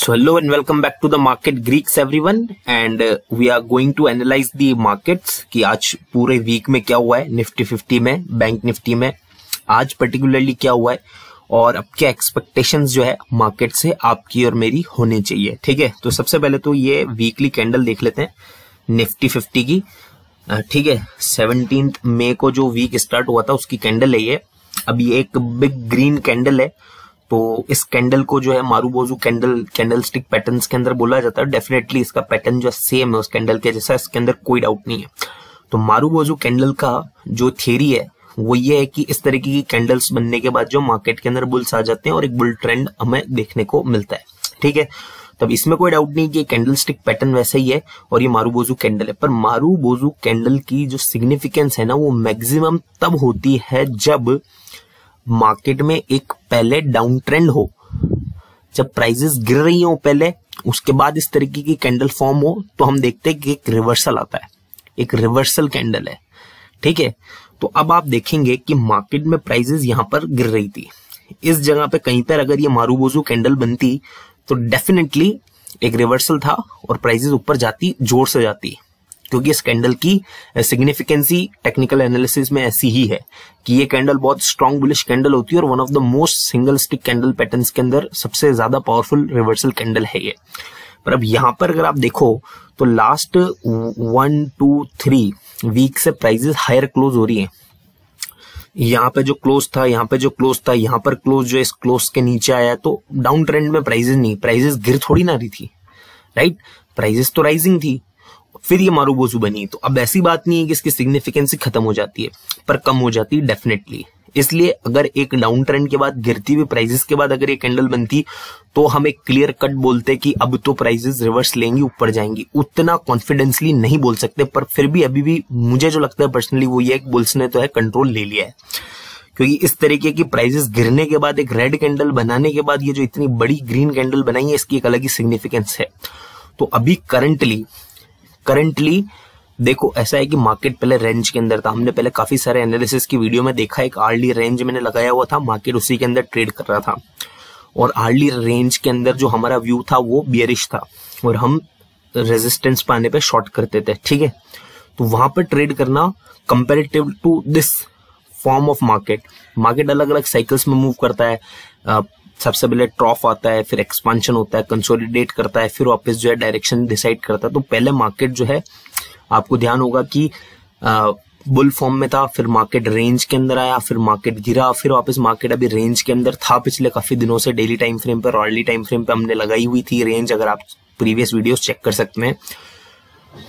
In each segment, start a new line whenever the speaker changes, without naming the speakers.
So hello and welcome back to the market Greeks everyone. And uh, we are going to analyze the markets कि आज पूरे week में क्या हुआ है? निफ्टी फिफ्टी में बैंक निफ्टी में। आज पर्टिकुलरली क्या हुआ है? और अब क्या एक्सपेक्टेशन जो है मार्केट से आपकी और मेरी होनी चाहिए ठीक है? तो सबसे पहले तो ये वीकली कैंडल देख लेते हैं निफ्टी फिफ्टी की। ठीक है सेवनटीन मई को जो वीक स्टार्ट हुआ था उसकी कैंडल है ये। अब ये एक बिग ग्रीन कैंडल है। तो इस कैंडल को जो है मारू बोजू कैंडल कैंडल स्टिक पैटर्न के अंदर बोला जाता है। डेफिनेटली इसका पैटर्न जो सेम है उस कैंडल के जैसा, इसके अंदर कोई डाउट नहीं है। तो मारू बोजू कैंडल का जो थियरी है, वो ये है कि इस तरीके की कैंडल्स बनने के बाद जो मार्केट के अंदर बुल्स आ जाते हैं और एक बुल ट्रेंड हमें देखने को मिलता है। ठीक है? तब इसमें कोई डाउट नहीं कि कैंडल स्टिक पैटर्न वैसा ही है और ये मारू बोजू कैंडल है। पर मारू बोजू कैंडल की जो सिग्निफिकेंस है ना, वो मैक्सिमम तब होती है जब मार्केट में एक पहले डाउन ट्रेंड हो, जब प्राइजेस गिर रही हो पहले, उसके बाद इस तरीके की कैंडल फॉर्म हो तो हम देखते हैं कि एक रिवर्सल आता है। एक रिवर्सल कैंडल है। ठीक है? तो अब आप देखेंगे कि मार्केट में प्राइजेस यहाँ पर गिर रही थी। इस जगह पे कहीं पर अगर ये मारूबोजू कैंडल बनती तो डेफिनेटली एक रिवर्सल था और प्राइजेस ऊपर जाती, ज़ोर से जाती। क्योंकि इस कैंडल की सिग्निफिकेंसी टेक्निकल एनालिसिस में ऐसी ही है कि ये कैंडल बहुत स्ट्रॉन्ग बुलिश कैंडल होती है और one of the most single stick candle pattern के अंदर सबसे ज़्यादा पावरफुल रिवर्सल कैंडल है ये। पर अब यहाँ पर अगर आप देखो तो last one two three week से प्राइजेस हायर क्लोज हो रही है। यहाँ पे जो क्लोज था, यहाँ पे जो क्लोज था, यहाँ पर क्लोज जो इस क्लोज के नीचे आया तो डाउन ट्रेंड में प्राइजेस नहीं प्राइजेस गिर थोड़ी ना रही थी राइट प्राइजेस तो राइजिंग थी फिर ये मारूबोजू बनी तो अब ऐसी बात नहीं है कि इसकी सिग्निफिकेंस खत्म हो जाती है, पर कम हो जाती है डेफिनेटली इसलिए अगर एक डाउन ट्रेंड के बाद, गिरती हुई प्राइजेस के बाद अगर ये कैंडल बनती तो हम एक क्लियर कट बोलते कि अब तो प्राइजेस रिवर्स लेंगी, ऊपर जाएँगी। उतना कॉन्फिडेंसली नहीं बोल सकते, पर फिर भी अभी भी मुझे जो लगता है पर्सनली वो ये बुल्स ने तो है कंट्रोल ले लिया है। क्योंकि इस तरीके की प्राइजेस गिरने के बाद, एक रेड कैंडल बनाने के बाद, ये जो इतनी बड़ी ग्रीन कैंडल बनाई है, इसकी एक अलग ही सिग्निफिकेंस है। तो अभी करंटली करंटली देखो, ऐसा है कि मार्केट पहले रेंज के अंदर था। हमने पहले काफ़ी सारे एनालिसिस की वीडियो में देखा, एक आर्ली रेंज मैंने लगाया हुआ था मार्केट उसी के अंदर ट्रेड कर रहा था। और आर्ली रेंज के अंदर जो हमारा व्यू था, वो बियरिश था। और हम रेजिस्टेंस पाने पे शॉर्ट करते थे, ठीक है? तो वहाँ पर ट्रेड करना comparative to this form of market market अलग अलग साइकिल्स में मूव करता है। सबसे पहले ट्रॉफ आता है, फिर एक्सपांशन होता है कंसोलिडेट करता है, फिर वापस जो है डायरेक्शन डिसाइड करता है। तो पहले मार्केट जो है, आपको ध्यान होगा कि बुल फॉर्म में था, फिर मार्केट रेंज के अंदर आया, फिर मार्केट गिरा, फिर वापस मार्केट अभी रेंज के अंदर था। पिछले काफ़ी दिनों से डेली टाइम फ्रेम पर अर्ली टाइम फ्रेम पर हमने लगाई हुई थी रेंज अगर आप प्रीवियस वीडियोस चेक कर सकते हैं।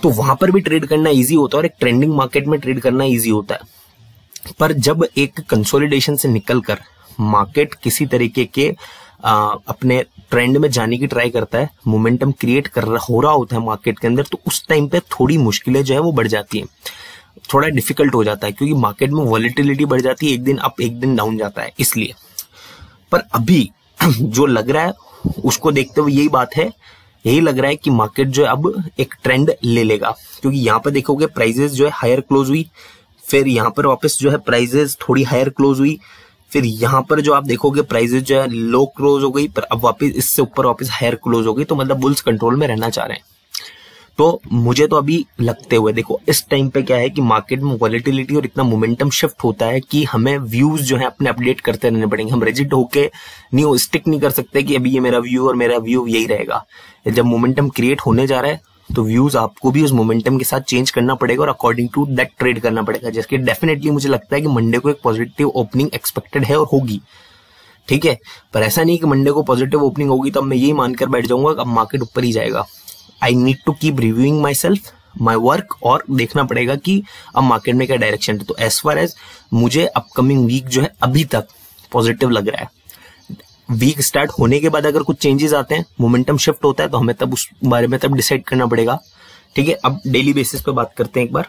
तो वहाँ पर भी ट्रेड करना इजी होता है और एक ट्रेंडिंग मार्केट में ट्रेड करना इजी होता है। पर जब एक कंसोलिडेशन से निकलकर मार्केट किसी तरीके के आ, अपने ट्रेंड में जाने की ट्राई करता है मोमेंटम क्रिएट कर हो रहा होता है मार्केट के अंदर तो उस टाइम पे थोड़ी मुश्किलें जो है वो बढ़ जाती है। थोड़ा डिफ़िकल्ट हो जाता है क्योंकि मार्केट में वॉलिटिलिटी बढ़ जाती है एक दिन अप एक दिन डाउन जाता है इसलिए। पर अभी जो लग रहा है उसको देखते हुए यही बात है यही लग रहा है कि मार्केट जो है अब एक ट्रेंड ले लेगा। क्योंकि यहाँ पे देखोगे प्राइजेस जो है हायर क्लोज हुई फिर यहाँ पर वापस जो है प्राइजेस थोड़ी हायर क्लोज हुई फिर यहाँ पर जो आप देखोगे प्राइजेस जो है लो क्लोज हो गई, पर अब वापस इससे ऊपर वापस हायर क्लोज हो गई तो मतलब बुल्स कंट्रोल में रहना चाह रहे हैं। तो मुझे तो अभी लगते हुए देखो, इस टाइम पे क्या है कि मार्केट में वॉलिटिलिटी और इतना मोमेंटम शिफ्ट होता है कि हमें व्यूज़ जो है अपने अपडेट करते रहने पड़ेंगे। हम रेजिट होके नहीं हो स्टिक नहीं कर सकते कि अभी ये मेरा व्यू और मेरा व्यू यही रहेगा। जब मोमेंटम क्रिएट होने जा रहा है तो व्यूज़ आपको भी उस मोमेंटम के साथ चेंज करना पड़ेगा और अकॉर्डिंग टू दैट ट्रेड करना पड़ेगा। जैसे डेफिनेटली मुझे लगता है कि मंडे को एक पॉजिटिव ओपनिंग एक्सपेक्टेड है और होगी। ठीक है? पर ऐसा नहीं कि मंडे को पॉजिटिव ओपनिंग होगी तो अब मैं यही मानकर बैठ जाऊँगा अब मार्केट ऊपर ही जाएगा। I need to keep reviewing my myself work और देखना पड़ेगा कि अब मार्केट में क्या डायरेक्शन है। तो एज फार एज मुझे अपकमिंग वीक जो है, अभी तक पॉजिटिव लग रहा है। वीक स्टार्ट होने के बाद अगर कुछ चेंजेस आते हैं मोमेंटम शिफ्ट होता है तो हमें तब उस बारे में तब डिसाइड करना पड़ेगा। ठीक है, अब डेली बेसिस पे बात करते हैं एक बार।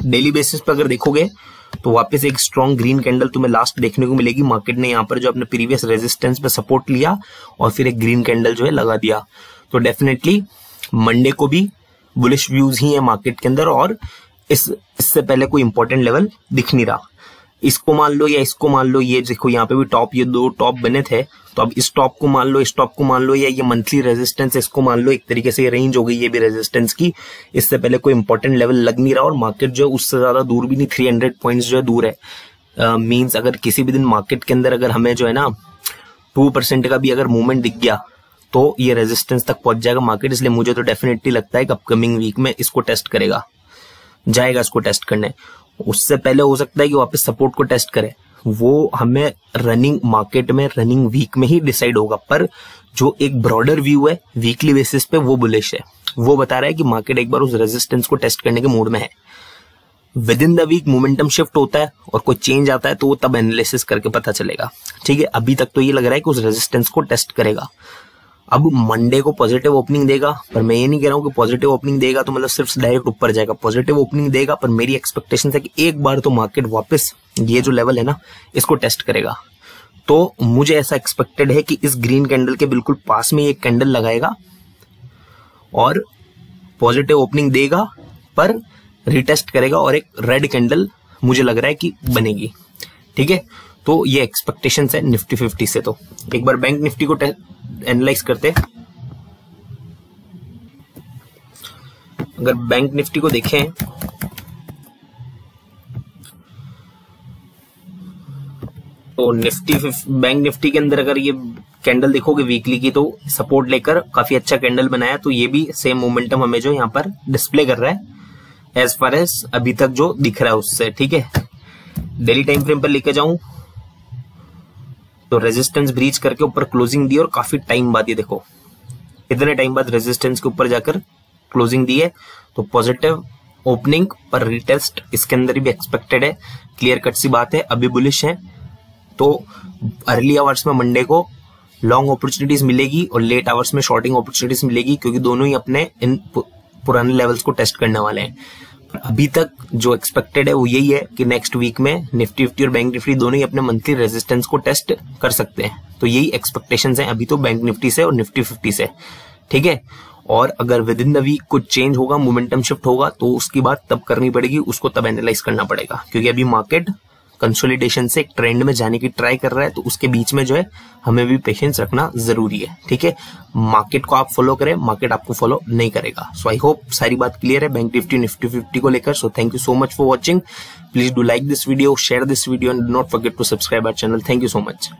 डेली बेसिस पे अगर देखोगे तो वापस एक स्ट्रॉन्ग ग्रीन कैंडल तुम्हें लास्ट देखने को मिलेगी मार्केट ने यहाँ पर जो अपने प्रीवियस रेजिस्टेंस पे सपोर्ट लिया और फिर एक ग्रीन कैंडल जो है लगा दिया। तो डेफिनेटली मंडे को भी बुलिश व्यूज़ ही है मार्केट के अंदर और इस, इससे पहले कोई इंपॉर्टेंट लेवल दिख नहीं रहा। इसको मान लो या इसको मान लो ये देखो यहाँ पे भी टॉप ये दो टॉप बने थे। तो अब इस टॉप को मान लो इस टॉप को मान लो या ये मंथली रेजिस्टेंस इसको मान लो एक तरीके से रेंज हो गई ये भी रेजिस्टेंस की। इससे पहले कोई इंपॉर्टेंट लेवल लग नहीं रहा और मार्केट जो है उससे ज़्यादा दूर भी नहीं थ्री हंड्रेड पॉइंट जो है दूर है। मीन्स uh, अगर किसी भी दिन मार्केट के अंदर अगर हमें जो है ना टू परसेंट का भी अगर मूवमेंट दिख गया तो ये रेजिस्टेंस तक पहुँच जाएगा मार्केट इसलिए मुझे तो डेफिनेटली लगता है कि अपकमिंग वीक में इसको टेस्ट करेगा जाएगा इसको टेस्ट करने। उससे पहले हो सकता है कि वापस सपोर्ट को टेस्ट करे। वो हमें रनिंग मार्केट में रनिंग वीक में ही डिसाइड होगा। पर जो एक ब्रॉडर व्यू है वीकली बेसिस पे वो बुलिश है। वो बता रहा है कि मार्केट एक बार उस रेजिस्टेंस को टेस्ट करने के मूड में है। Within the week momentum shift होता है और कोई चेंज आता है तो वो तब एनालिसिस करके पता चलेगा। ठीक है, अभी तक तो ये लग रहा है कि उस रेजिस्टेंस को टेस्ट करेगा। अब मंडे को पॉजिटिव ओपनिंग देगा, पर मैं ये नहीं कह रहा हूँ कि पॉजिटिव ओपनिंग देगा तो मतलब सिर्फ़ डायरेक्ट ऊपर जाएगा। पॉजिटिव ओपनिंग देगा, पर मेरी एक्सपेक्टेशन है कि एक बार तो मार्केट वापस ये जो लेवल है ना, इसको टेस्ट करेगा। तो मुझे ऐसा एक्सपेक्टेड है कि इस ग्रीन कैंडल के बिल्कुल पास में एक कैंडल लगाएगा और पॉजिटिव ओपनिंग देगा, पर रिटेस्ट करेगा और एक रेड कैंडल मुझे लग रहा है कि बनेगी। ठीक है? तो ये एक्सपेक्टेशन है निफ्टी फिफ्टी से तो। एक बार बैंक निफ्टी को एनालाइज करते अगर बैंक निफ्टी को देखें तो निफ्टी बैंक निफ्टी के अंदर अगर ये कैंडल देखोगे वीकली की तो सपोर्ट लेकर काफ़ी अच्छा कैंडल बनाया तो ये भी सेम मोमेंटम हमें जो यहाँ पर डिस्प्ले कर रहा है एज फार एज अभी तक जो दिख रहा है उससे, ठीक है? डेली टाइम फ्रेम पर लेके जाऊँ तो रेजिस्टेंस ब्रीच करके ऊपर क्लोजिंग दी और काफ़ी टाइम बाद ये देखो। इतने टाइम बाद रेजिस्टेंस के ऊपर जाकर क्लोजिंग दी है। तो पॉजिटिव ओपनिंग पर रिटेस्ट इसके अंदर भी एक्सपेक्टेड है। क्लियर कट सी बात है, अभी बुलिश है। तो अर्ली आवर्स में मंडे को लॉन्ग अपॉर्चुनिटीज़ मिलेगी और लेट आवर्स में शॉर्टिंग अपॉर्चुनिटीज़ मिलेगी क्योंकि दोनों ही अपने इन पुराने लेवल्स को टेस्ट करने वाले हैं। अभी तक जो एक्सपेक्टेड है वो यही है कि नेक्स्ट वीक में निफ्टी फिफ्टी और बैंक निफ्टी दोनों ही अपने मंथली रेजिस्टेंस को टेस्ट कर सकते हैं। तो यही एक्सपेक्टेशन है अभी तो बैंक निफ्टी से और निफ्टी फिफ्टी से। ठीक है? और अगर विद इन द वीक कुछ चेंज होगा मोमेंटम शिफ्ट होगा तो उसकी बात तब करनी पड़ेगी, उसको तब एनालाइज करना पड़ेगा। क्योंकि अभी मार्केट कंसोलिडेशन से एक ट्रेंड में जाने की ट्राई कर रहा है तो उसके बीच में जो है, हमें भी पेशेंस रखना ज़रूरी है, ठीक है? मार्केट को आप फॉलो करें मार्केट आपको फॉलो नहीं करेगा। सो आई होप सारी बात क्लियर है बैंक निफ्टी निफ्टी फिफ्टी को लेकर। So thank you so much for watching please do like this video share this video and not forget to subscribe our channel thank you so much